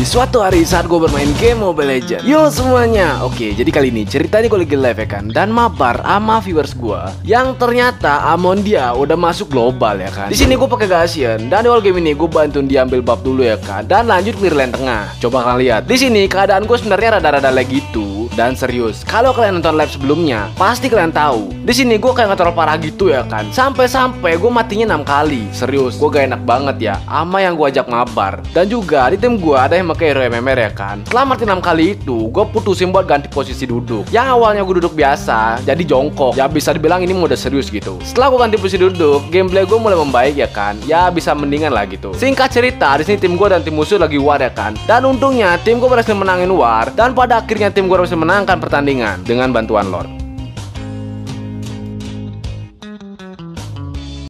Di suatu hari saat gue bermain game Mobile Legends. Yo semuanya. Oke jadi kali ini ceritanya gue lagi live ya kan? Dan mabar sama viewers gue Yang ternyata Amondia udah masuk global ya kan? Di sini gue pakai Gasian Dan di awal game ini gue bantuin dia ambil buff dulu ya kan? Dan lanjut clear lane tengah. Coba kalian lihat. Di sini keadaan gue sebenarnya rada-rada lag gitu Dan serius Kalau kalian nonton live sebelumnya Pasti kalian tahu. Di sini gue kayak ngetrol parah gitu ya kan. Sampai-sampai gue matinya 6 kali. Serius gue gak enak banget ya Ama yang gue ajak mabar. Dan juga di tim gue ada yang pakai hero MMR ya kan. Setelah mati 6 kali itu gue putusin buat ganti posisi duduk. Yang awalnya gue duduk biasa jadi jongkok. Ya bisa dibilang ini mode serius gitu. Setelah gue ganti posisi duduk gameplay gue mulai membaik ya kan. Ya bisa mendingan lah gitu. Singkat cerita di sini tim gue dan tim musuh lagi war ya kan. Dan untungnya tim gue berhasil menangin war. Dan pada akhirnya tim gue berhasil menangkan pertandingan Dengan bantuan Lord